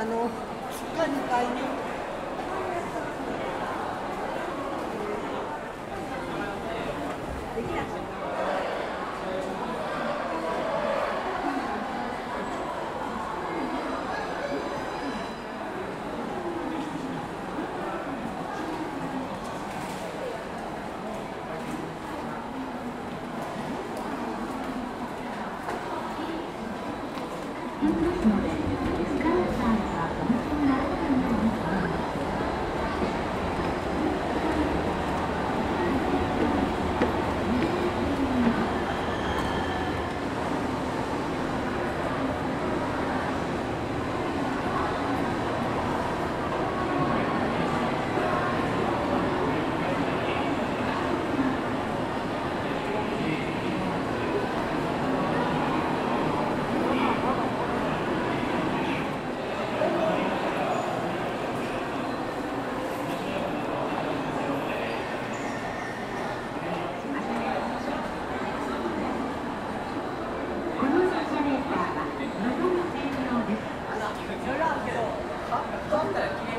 あの地下2階に。できなかった Tota, que